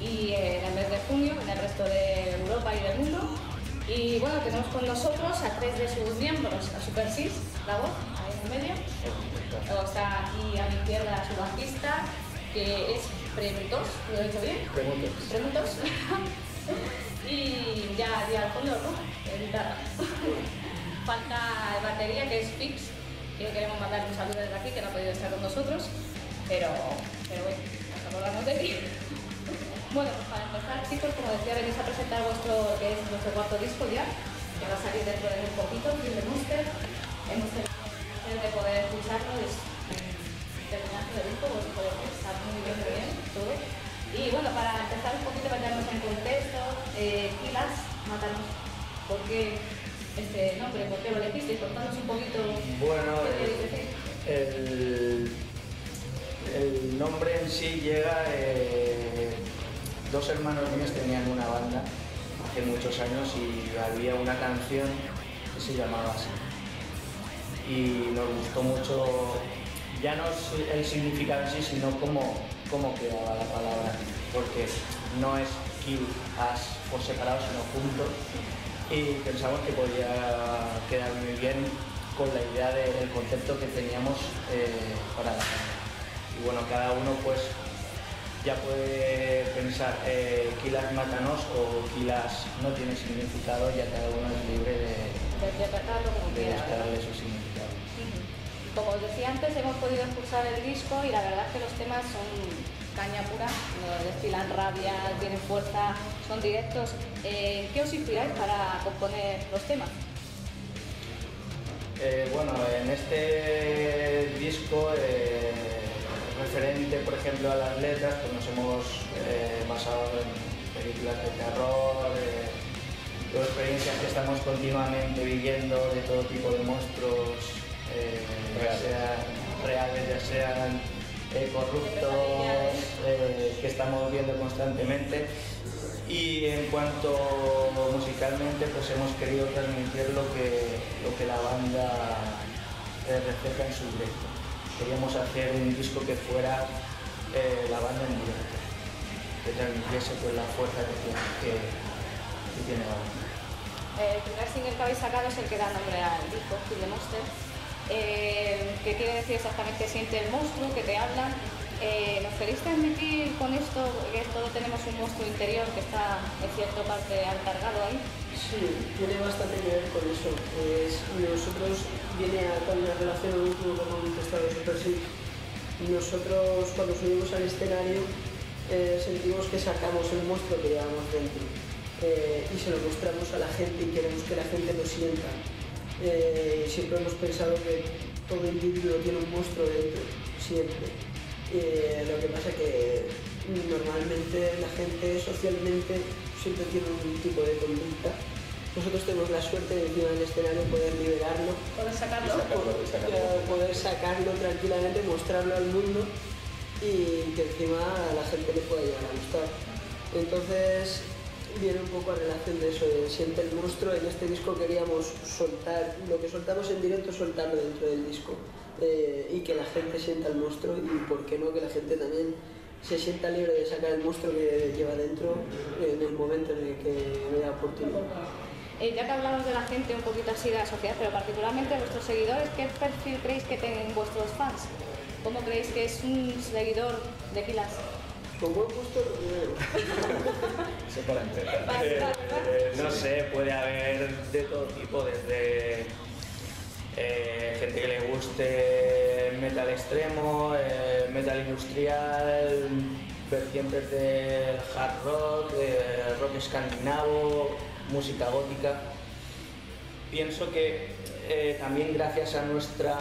y en el mes de junio en el resto de Europa y del mundo. Y bueno, tenemos con nosotros a tres de sus miembros, a Super Sis, la voz, ahí en medio. O sea, aquí a mi izquierda su bajista, que es Premutos, ¿lo he dicho bien? Preguntas. Premutos. y ya, ya al fondo, ¿no? El guitarra. Falta el batería, que es Fix, que queremos mandar un saludo desde aquí, que no ha podido estar con nosotros, pero, pero bueno, nos acordamos de ti. Bueno, pues para empezar, chicos, como decía, venís a presentar vuestro, que es vuestro cuarto disco ya, que va a salir dentro de un poquito, Kill the Monster. Hemos tenido el placer de poder escucharlo, es un terminazo de disco, pues puede estar muy bien, muy bien, todo. Y bueno, para empezar un poquito, meternos en contexto, eh, Kilas, ¿por qué este nombre? ¿Por qué lo elegiste? Contanos un poquito Bueno, el, el nombre en sí llega. Dos hermanos míos tenían una banda hace muchos años y había una canción que se llamaba así. Y nos gustó mucho, ya no el significado en sí, sino cómo, cómo quedaba la palabra. Porque no es kill, as por separado, sino juntos. Y pensamos que podía quedar muy bien con la idea de- del concepto que teníamos eh, para la banda. Y bueno, cada uno pues ya puede pensar, eh, Kilas mátanos o Kilas no tiene significado, ya cada uno es libre de, De interpretarlo como de quiera. ¿verdad? buscarle su significado. Como os decía antes, hemos podido escuchar el disco y la verdad es que los temas son caña pura, no destilan rabia, tienen fuerza, son directos. Eh, ¿Qué os inspiráis para componer los temas? Eh, bueno, en este disco, eh, referente por ejemplo a las letras, pues nos hemos eh, basado en películas de terror, eh, de experiencias que estamos continuamente viviendo de todo tipo de monstruos, eh, ya sean reales, ya sean eh, corruptos, que estamos viendo constantemente. Y en cuanto musicalmente, pues hemos querido transmitir lo que, lo que la banda refleja en su directo. Queríamos hacer un disco que fuera eh, la banda en directo, que transmitiese pues, la fuerza que tiene, la banda. Eh, el primer single que habéis sacado es el que da nombre al disco, Kill the Monster. Eh, ¿Qué quiere decir exactamente siente el monstruo, que te habla? Eh, ¿Nos queréis transmitir con esto que todos tenemos un monstruo interior que está en cierta parte alcargado ahí? Sí, tiene bastante que ver con eso. Es, nosotros viene a también relación último que hemos manifestado Super Six. Nosotros cuando subimos al escenario eh, sentimos que sacamos el monstruo que llevamos dentro eh, y se lo mostramos a la gente y queremos que la gente lo sienta. Siempre hemos pensado que todo individuo tiene un monstruo dentro, siempre. Lo que pasa que normalmente la gente socialmente siempre tiene un tipo de conducta. Nosotros tenemos la suerte de encima del escenario poder liberarlo, ¿Puedes sacarlo? Sacarlo, sacarlo. poder sacarlo tranquilamente, mostrarlo al mundo y que encima a la gente le pueda llegar a gustar. Entonces viene un poco a relación de eso, de siente el monstruo. En este disco queríamos soltar, lo que soltamos en directo, soltarlo dentro del disco eh, y que la gente sienta el monstruo y por qué no que la gente también se sienta libre de sacar el monstruo que lleva dentro en el momento en el que vea oportuno. Eh, ya que hablamos de la gente, un poquito así de la sociedad, pero particularmente de vuestros seguidores, ¿qué perfil creéis que tienen vuestros fans? ¿Cómo creéis que es un seguidor de Kilas? Como he puesto lo primero. Eso para empezar. Vale, vale, vale. Eh, no sé, puede haber de todo tipo, desde eh, gente que le guste metal extremo, eh, metal industrial, vertientes del hard rock, eh, rock escandinavo, música gótica. Pienso que eh, también gracias a nuestra,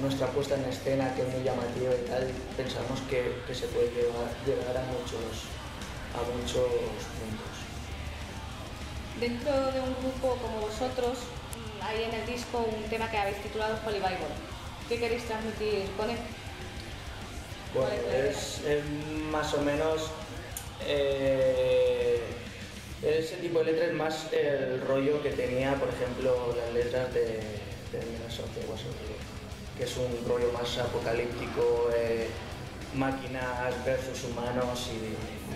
nuestra puesta en escena, que es muy llamativa y tal, pensamos que, que se puede llegar, llegar a muchos, a muchos puntos. Dentro de un grupo como vosotros, mm, hay en el disco un tema que habéis titulado Holy Bible. ¿Qué queréis transmitir con él? Bueno, ¿Cuál es es más o menos eh, Ese tipo de letras es más el rollo que tenía, por ejemplo, las letras de, de Minnesota Washington, que es un rollo más apocalíptico, eh, máquinas versus humanos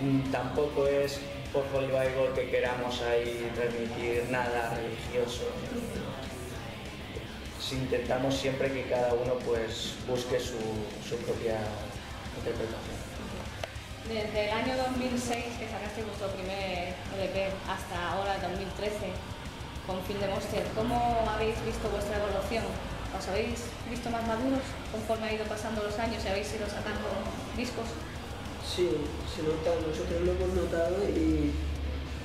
y tampoco es por Bible que queramos ahí transmitir nada religioso. Si intentamos siempre que cada uno pues busque su propia interpretación. Desde el año 2006 que sacaste vuestro primer LP hasta ahora, 2013, con Fin de Monster, ¿cómo habéis visto vuestra evolución? ¿Os habéis visto más maduros conforme ha ido pasando los años y habéis ido sacando discos? Sí, se nota, nosotros lo hemos notado y,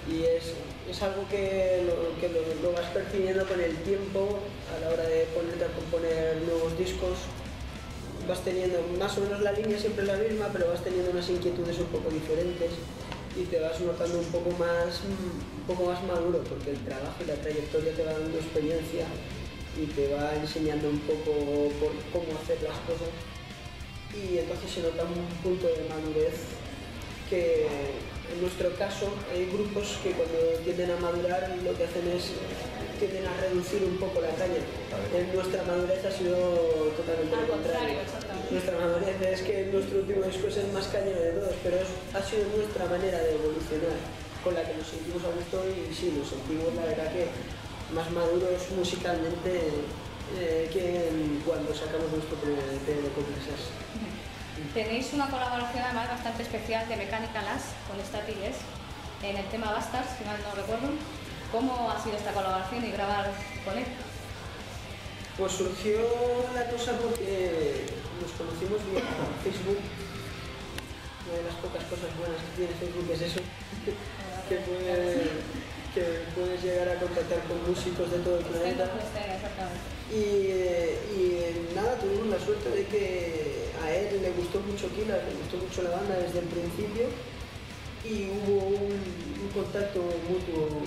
y es, es algo que, lo, que lo, lo vas percibiendo con el tiempo a la hora de ponerte a componer nuevos discos. Vas teniendo más o menos la línea siempre la misma, pero vas teniendo unas inquietudes un poco diferentes y te vas notando un poco más, un poco más maduro porque el trabajo y la trayectoria te va dando experiencia y te va enseñando un poco por cómo hacer las cosas. Y entonces se nota un punto de madurez que en nuestro caso hay grupos que cuando tienden a madurar lo que hacen es tienden a reducir un poco la caña. En nuestra madurez ha sido totalmente Al lo contrario. Nuestra madurez es que nuestro último disco es el más cañero de todos, pero es- ha sido nuestra manera de evolucionar con la que nos sentimos a gusto y sí, nos sentimos la verdad que más maduros musicalmente eh, que cuando sacamos nuestro primer EP de Complexas. Tenéis una colaboración además bastante especial de Mecánica Las con Statiles en el tema Bastards, si mal no recuerdo. ¿Cómo ha sido esta colaboración y grabar con él? Pues surgió la cosa porque nos conocimos vía Facebook. Una de las pocas cosas buenas que tiene Facebook es eso, que, puede- que puedes llegar a contactar con músicos de todo el planeta. Exactamente. Y, eh, y, nada, tuvimos la suerte de que a él le gustó mucho Killa, le gustó mucho la banda desde el principio y hubo un, contacto mutuo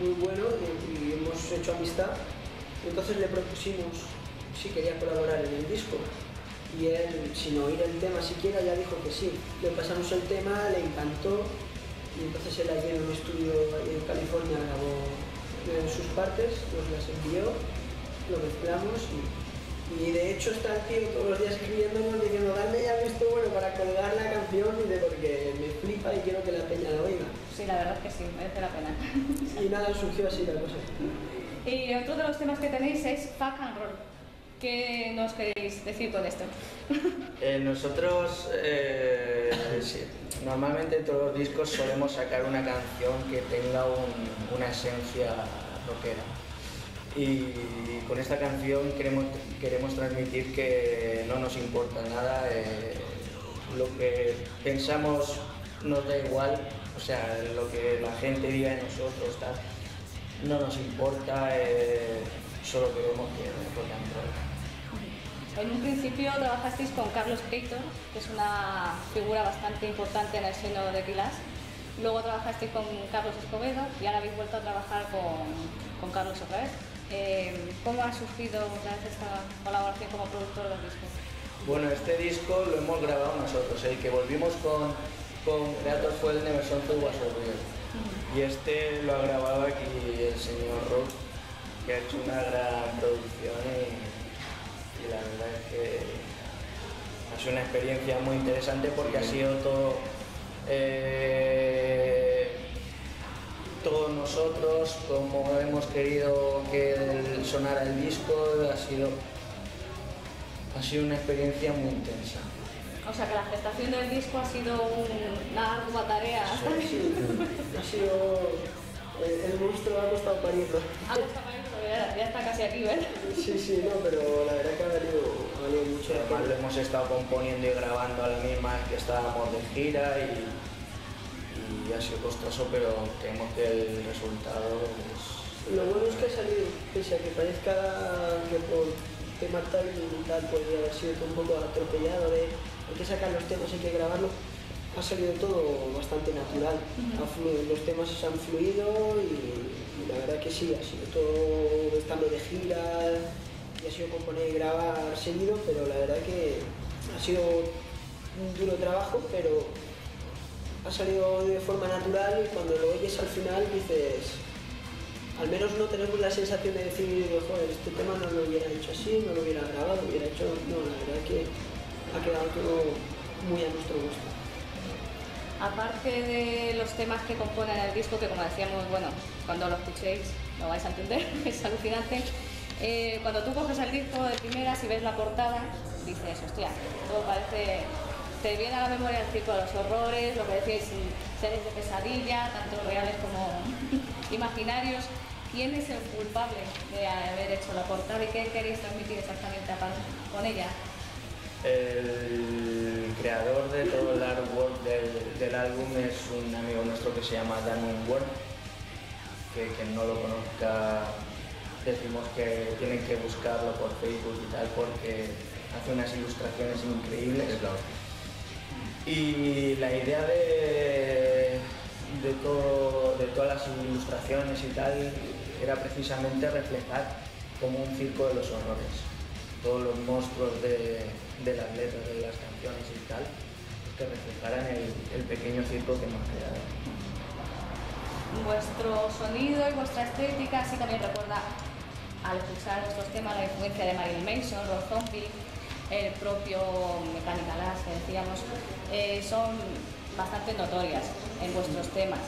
muy bueno y, hemos hecho amistad. Entonces le propusimos si quería colaborar en el disco y él, sin oír el tema siquiera, ya dijo que sí. Le pasamos el tema, le encantó y entonces él allí en un estudio en California grabó eh, sus partes, nos las envió lo mezclamos y, y de hecho está el tío todos los días escribiéndonos diciendo dame ya esto bueno para colgar la canción y de porque me flipa y quiero que la peña la oiga. Sí, la verdad es que sí, merece la pena. Y nada, surgió así la cosa. Y otro de los temas que tenéis es Fuck and Roll. ¿Qué nos queréis decir con esto? Eh, nosotros, eh, sí, normalmente en todos los discos solemos sacar una canción que tenga un- una esencia rockera. Y con esta canción queremos, queremos transmitir que no nos importa nada, eh, lo que pensamos nos da igual, o sea, lo que la gente diga de nosotros, tal, no nos importa, eh, solo queremos que roll. En un principio trabajasteis con Carlos Keitor, que es una figura bastante importante en el seno de Quilás. Luego trabajasteis con Carlos Escobedo y ahora habéis vuelto a trabajar con, con Carlos otra. Eh, ¿Cómo ha surgido esta colaboración como productor del disco? Bueno, este disco lo hemos grabado nosotros, el que volvimos con, con Creator fue el Never Song to Was Real. Y este lo ha grabado aquí el señor Rock, que ha hecho una gran producción y, y la verdad es que ha sido una experiencia muy interesante porque ha sido todo, eh, todos nosotros, como hemos querido que sonara el disco, ha sido ha sido una experiencia muy intensa. O sea que la gestación del disco ha sido un- una ardua tarea. Sí, ha sido... El, el monstruo ha costado parirlo. Ha costado para esto, ya, ya está casi aquí, ¿ves? Sí, sí, no, pero la verdad que ha valido, ha valido mucho Además lo hemos estado componiendo y grabando a la misma vez que estábamos de gira y, ha sido costoso, pero creemos que el resultado es... Lo bueno es que ha salido, pese a que parezca que por tema tal y tal podría haber sido un poco atropellado de hay que sacar los temas, hay que grabarlo, ha salido todo bastante natural. Los temas se han fluido y, y la verdad que sí, ha sido todo estando de gira y ha sido componer y grabar seguido, pero la verdad que ha sido un duro trabajo, pero ha salido de forma natural y cuando lo oyes al final dices, al menos no tenemos la sensación de decir, joder, este tema no lo hubiera hecho así, no lo hubiera grabado, lo hubiera hecho, no, la verdad que ha quedado todo muy a nuestro gusto. Aparte de los temas que componen el disco, que como decíamos, bueno, cuando lo escuchéis lo vais a entender, es alucinante. Eh, cuando tú coges el disco de primeras y ves la portada, dices, hostia, todo parece te viene a la memoria el circo de los horrores, lo que decís, seres de pesadilla, tanto reales como imaginarios. ¿Quién es el culpable de haber hecho la portada y qué queréis transmitir exactamente con ella? El creador de todo el artwork del, del álbum es un amigo nuestro que se llama Damon Ward, que quien no lo conozca decimos que tienen que buscarlo por Facebook y tal porque hace unas ilustraciones increíbles. Y la idea de, de, todo, de todas las ilustraciones y tal era precisamente reflejar como un circo de los horrores. Todos los monstruos de, las letras de las canciones y tal, que reflejaran el, pequeño circo que hemos creado. Vuestro sonido y vuestra estética sí también recuerda al escuchar vuestros temas la influencia de Marilyn Manson, Rob Zombie, el propio Mechanical As que decíamos, eh, son bastante notorias en vuestros temas.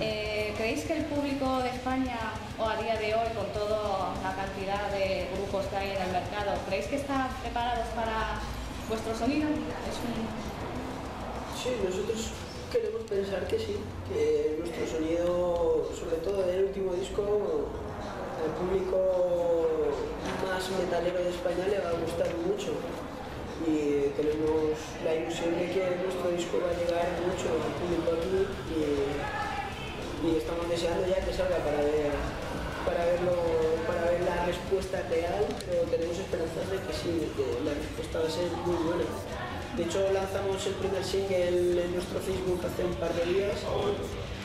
Eh, ¿Creéis que el público de España o a día de hoy, con toda la cantidad de grupos que hay en el mercado, ¿creéis que están preparados para vuestro sonido? Sí, nosotros queremos pensar que sí, que nuestro sonido, sobre todo del último disco, al público más metalero de España le va a gustar mucho y tenemos la ilusión de que nuestro disco va a llegar mucho al público y, estamos deseando ya que salga para ver, para, verlo, para ver la respuesta real, pero tenemos esperanzas de que sí, que la respuesta va a ser muy buena. De hecho lanzamos el primer single en nuestro Facebook hace un par de días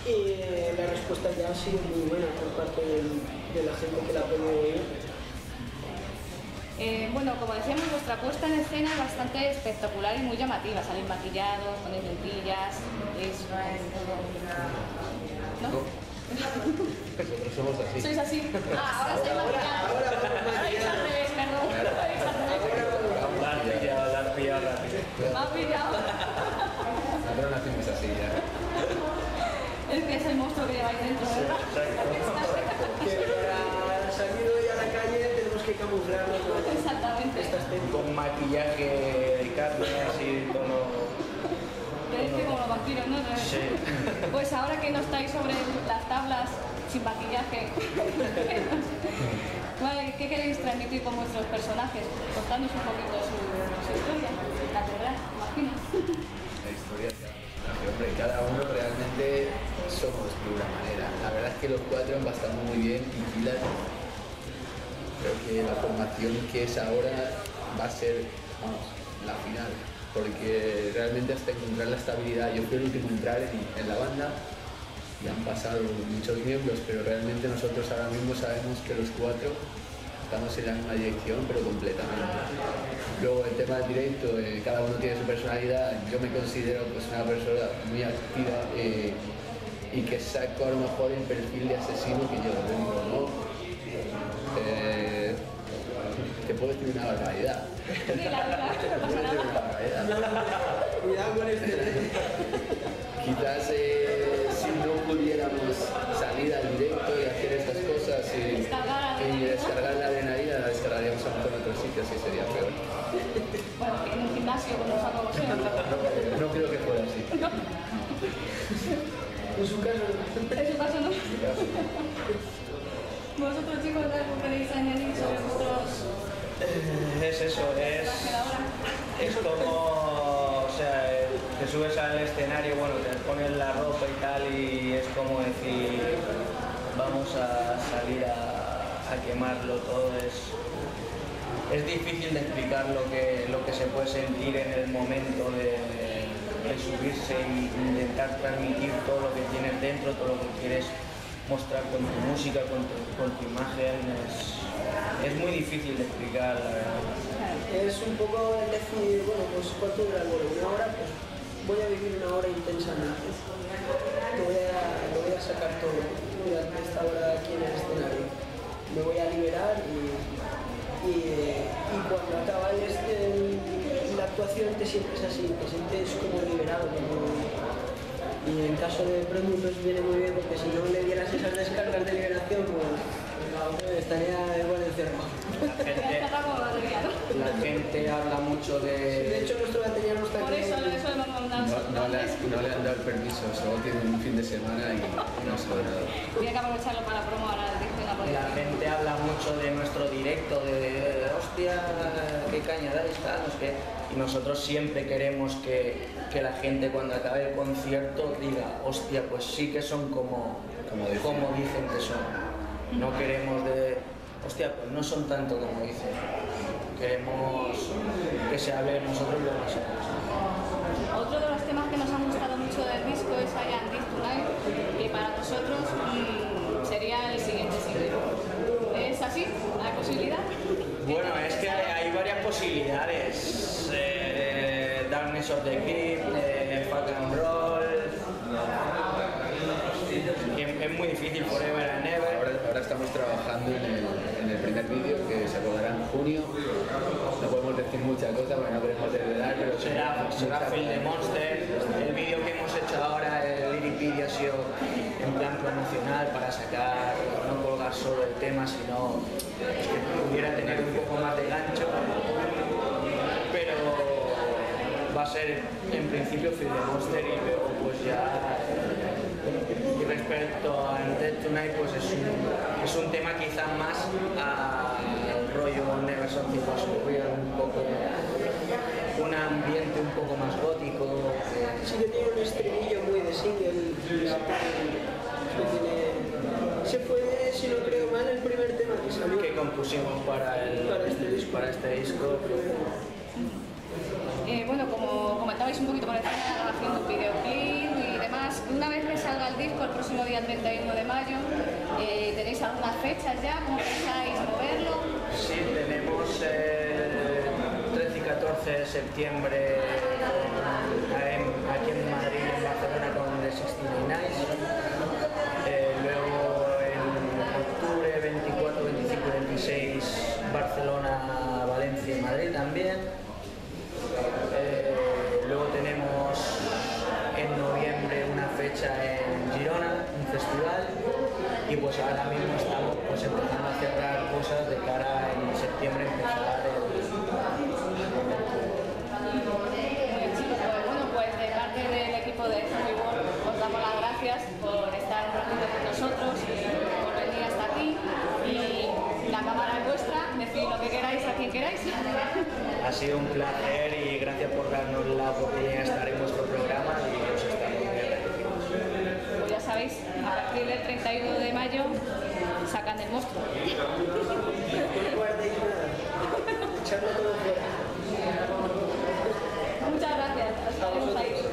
y la respuesta ya ha sido muy buena por parte de, la gente que la ha podido oír. Eh, bueno, como decíamos, vuestra puesta en escena es bastante espectacular y muy llamativa. Salir maquillados, poner lentillas, es... ¿No? Nosotros somos así. ¿Sois así? Ah, ahora estoy maquillado. Ahora revés, perdón. La has pillado, la has pillado. Me pillado. Nosotros nacimos así ya. Es que es el monstruo que lleváis dentro, ¿verdad? Que para salir hoy a la calle camuflarnos con maquillaje de carne así, tono... Tenéis que como los vampiros, ¿no? Sí. Pues ahora que no estáis sobre las tablas sin maquillaje, Vale, ¿qué queréis transmitir con vuestros personajes? Contándonos un poquito su, su historia, la verdad, imagino. La historia Hombre, cada uno realmente somos de una manera. La verdad es que los cuatro han bastado muy bien y Pilar creo que la formación que es ahora va a ser la final. Porque realmente hasta encontrar la estabilidad, yo fui el último en entrar en, en la banda y han pasado muchos miembros, pero realmente nosotros ahora mismo sabemos que los cuatro estamos en la misma dirección, pero completamente. Luego el tema del directo, eh, cada uno tiene su personalidad, yo me considero pues, una persona muy activa eh, y que saco a lo mejor el perfil de asesino que yo tengo, ¿no? Te puedo decir una barbaridad. Sí, la verdad, no pasa nada. Cuidado con este. Quizás eh, si no pudiéramos salir al directo y hacer estas cosas y, Descargar y adrenalina. descargar la adrenalina, la descargaríamos a mejor en otros sitios y sería peor. Bueno, en un gimnasio con los. No, no creo que fuera así. En su caso, En su caso no. Vosotros chicos, ¿algo queréis añadir sobre vuestros Eh, Es eso, es, es como, o sea, te subes al escenario, bueno, te pones la ropa y tal y es como decir, vamos a salir a, quemarlo todo, es, es difícil de explicar lo que, lo que se puede sentir en el momento de, de subirse e intentar transmitir todo lo que tienes dentro, todo lo que quieres mostrar con tu música, con tu, con tu imagen, es muy difícil de explicar, la verdad. es un poco el decir, bueno, pues cuánto dura el vuelo, una hora, pues voy a vivir una hora intensamente. Lo voy a, lo voy a sacar todo durante esta hora aquí en el escenario. Me voy a liberar y, y, y cuando acaba el, el- la actuación te sientes así, te sientes como liberado. y en caso de premio pues viene muy bien porque si no le dieras esas descargas de liberación pues estaría igual encerrado. La Voy a gente, la gente habla mucho De de... hecho nuestro batería no está Por aquí. eso, eso mandado No, le, no le han dado el permiso, solo tienen un fin de semana y no se lo han dado. Tiene que aprovecharlo para promo ahora puede. La gente habla mucho de nuestro directo, de hostia, qué caña dais, tal, no sé qué. Y nosotros siempre queremos que, que la gente cuando acabe el concierto diga, hostia, pues sí que son como, Como dicen. como dicen que son. No queremos de, hostia, pues no son tanto como dicen. Queremos que se hable de nosotros lo más Otro de los temas que nos han gustado mucho del disco es I Am This Tonight, que para nosotros mm, sería el siguiente single. ¿Es así? ¿Hay posibilidad? Bueno, es que hay, varias posibilidades. Eh, Darkness of the Crypt, eh, Fuck and Roll. Es, es muy difícil, Forever and estamos trabajando en el, en el primer vídeo que se rodará en junio. No podemos decir muchas cosas porque no queremos desvelar, pero Será, será Field the Monster. El vídeo que hemos hecho ahora, el lyric video, ha sido en plan promocional para sacar, no colgar solo el tema, sino que pudiera tener un poco más de gancho. Pero va a ser en principio Field the Monster y luego pues ya. Respecto a Dead Tonight, pues es un, es un tema quizá más al rollo Never Something Was Real, un poco un ambiente un poco más gótico. Sí que tiene un estribillo muy de single. Se fue, si no creo mal, el primer tema que salió. que compusimos para, el, Para este disco. para este disco bueno, como comentabais un poquito por encima, la grabación de un videoclip y demás, una vez salga el próximo día 31 de mayo, eh, ¿tenéis algunas fechas ya? ¿Cómo pensáis moverlo? Sí, tenemos el 13 y 14 de septiembre en que queráis. Ha sido un placer y gracias por darnos la oportunidad de estar en vuestro programa y os estamos muy. Pues ya sabéis, a partir del 31 de mayo sacan el monstruo. Muchas gracias. Hasta luego.